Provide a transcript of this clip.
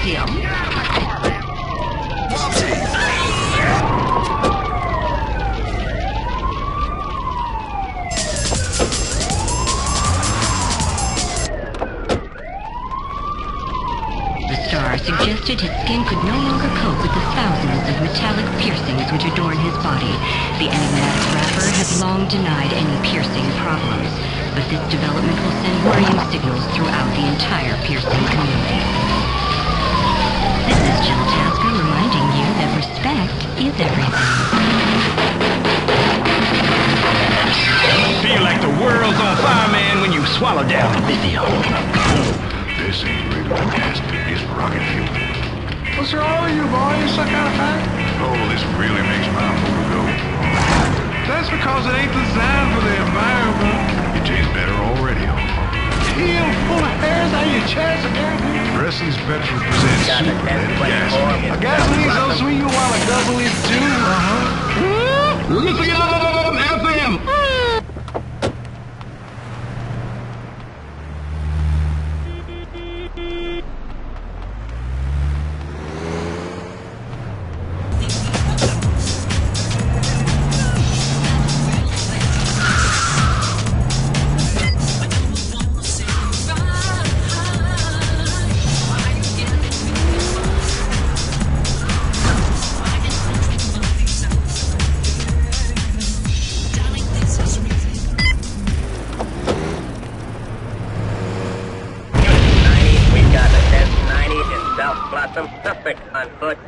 The star suggested his skin could no longer cope with the thousands of metallic piercings which adorn his body. The enigmatic rapper has long denied any piercing problems, but this development will send worrying signals throughout the entire piercing community. Swallow down lithium. This ain't regular gas, it's rocket fuel. What's wrong with you, boy? You so out of fat? Oh, this really makes my motor go. That's because it ain't designed for the environment. It tastes better already, Homer. Heel full of hairs on your chest again. Presley's petrol presents Got super a and 1024 gas. A gasoline so sweet you wanna guzzle it too. Uh-huh. Lithium FM! Blossom. Suspect on foot.